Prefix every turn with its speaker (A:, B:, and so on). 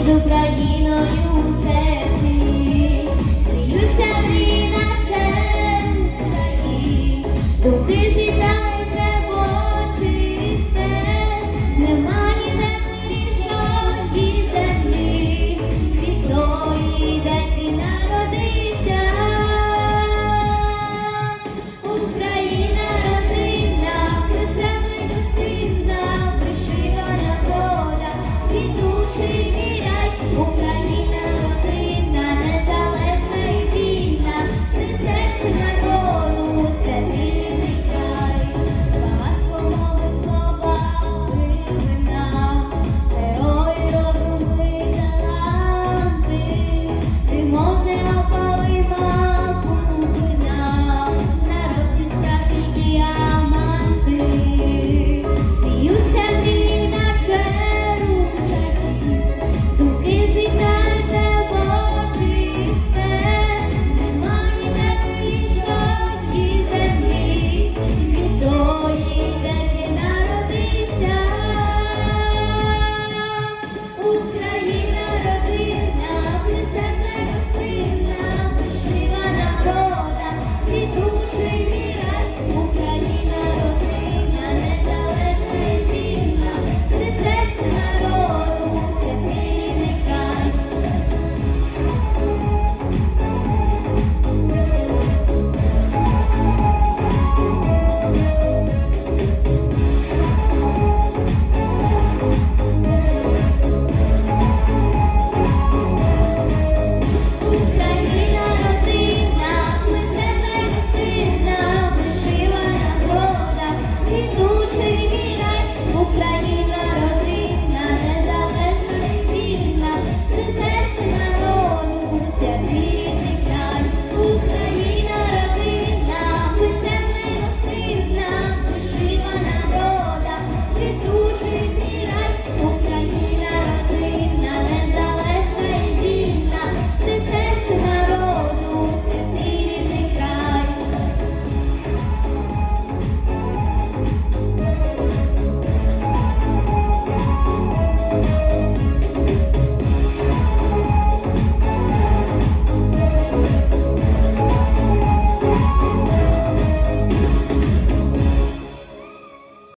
A: з Україною у серці, сміюся ти наче чаї, думки злітаєте в очі немає темнішої землі, від тої, де народився, Україна.